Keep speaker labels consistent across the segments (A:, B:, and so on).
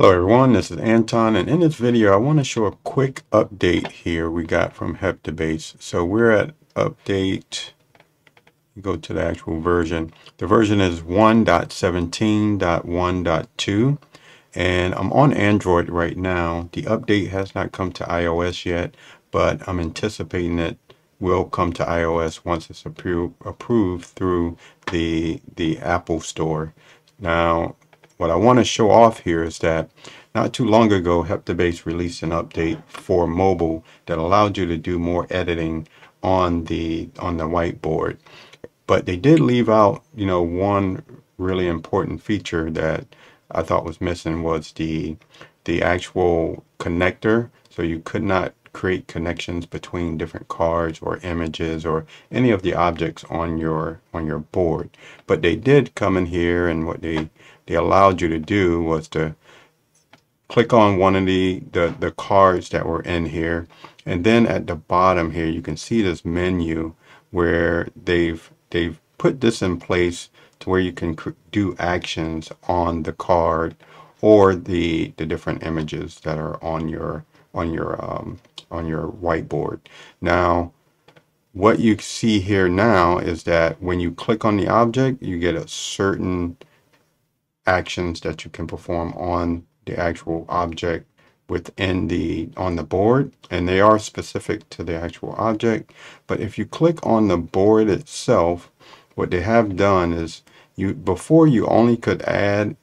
A: Hello everyone, this is Antone and in this video I want to show a quick update here we got from Heptabase. So we're at update, go to the actual version. The version is 1.17.1.2 and I'm on Android right now. The update has not come to iOS yet, but I'm anticipating it will come to iOS once it's approved through the, the Apple Store. Now, what I want to show off here is that not too long ago, Heptabase released an update for mobile that allowed you to do more editing on the on the whiteboard. But they did leave out, you know, one really important feature that I thought was missing was the the actual connector. So you could not create connections between different cards or images or any of the objects on your on your board. But they did come in here and what they they allowed you to do was to click on one of the, the, the cards that were in here. And then at the bottom here, you can see this menu where they've, they've put this in place to where you can do actions on the card or the, the different images that are on your, on your, um, on your whiteboard. Now, what you see here now is that when you click on the object, you get a certain actions that you can perform on the actual object within the on the board and they are specific to the actual object but if you click on the board itself what they have done is you before you only could add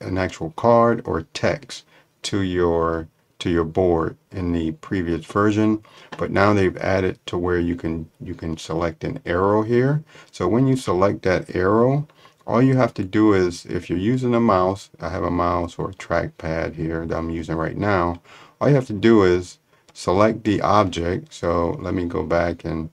A: an actual card or text to your to your board in the previous version but now they've added to where you can you can select an arrow here. So when you select that arrow all you have to do is if you're using a mouse I have a mouse or a trackpad here that I'm using right now all you have to do is select the object. So let me go back and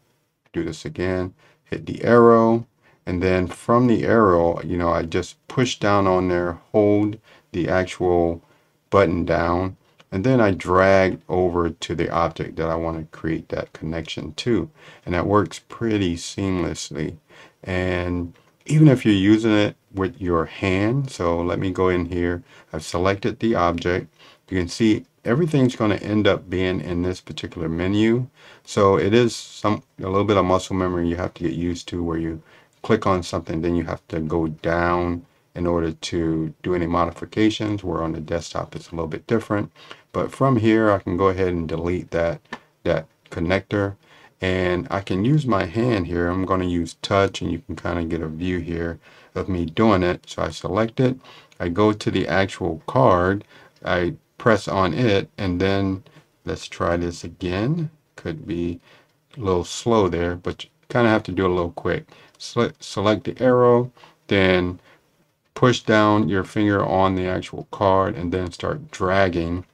A: do this again. Hit the arrow and then from the arrow you know I just push down on there hold the actual button down and then I drag over to the object that I want to create that connection to. And that works pretty seamlessly. And even if you're using it with your hand so let me go in here. I've selected the object. You can see everything's going to end up being in this particular menu. So it is some a little bit of muscle memory you have to get used to where you click on something then you have to go down in order to do any modifications. Where on the desktop it's a little bit different. But from here I can go ahead and delete that that connector. And I can use my hand here. I'm going to use touch and you can kind of get a view here of me doing it. So I select it. I go to the actual card. I press on it and then let's try this again. Could be a little slow there but you kind of have to do it a little quick. Select the arrow then push down your finger on the actual card and then start dragging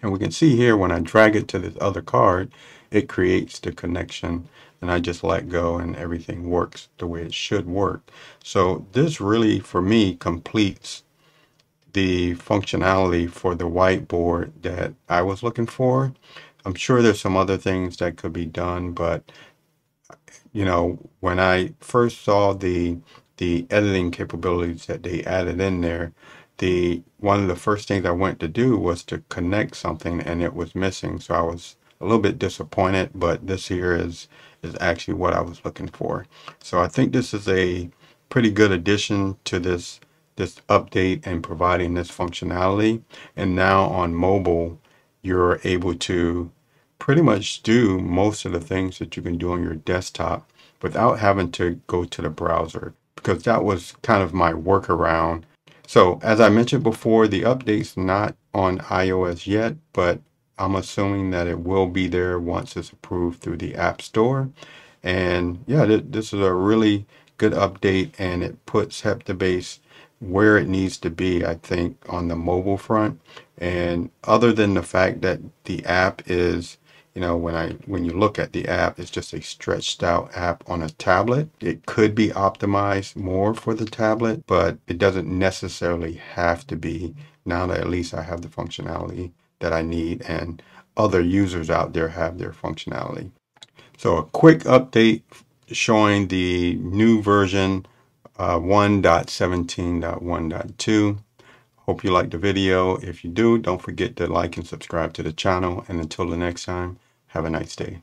A: and we can see here when I drag it to this other card it creates the connection and I just let go and everything works the way it should work. So this really, for me, completes the functionality for the whiteboard that I was looking for. I'm sure there's some other things that could be done, but you know, when I first saw the the editing capabilities that they added in there, the one of the first things I went to do was to connect something and it was missing. So I was a little bit disappointed, but this here is is actually what I was looking for. So I think this is a pretty good addition to this this update and providing this functionality. And now on mobile, you're able to pretty much do most of the things that you can do on your desktop without having to go to the browser because that was kind of my workaround. So as I mentioned before, the update's not on iOS yet, but I'm assuming that it will be there once it's approved through the App Store. And yeah, th this is a really good update and it puts Heptabase where it needs to be, I think, on the mobile front. And other than the fact that the app is, you know, when I when you look at the app, it's just a stretched out app on a tablet. It could be optimized more for the tablet, but it doesn't necessarily have to be now that at least I have the functionality that I need and other users out there have their functionality. So a quick update showing the new version uh, 1.17.1.2. Hope you liked the video. If you do, don't forget to like and subscribe to the channel. And until the next time, have a nice day.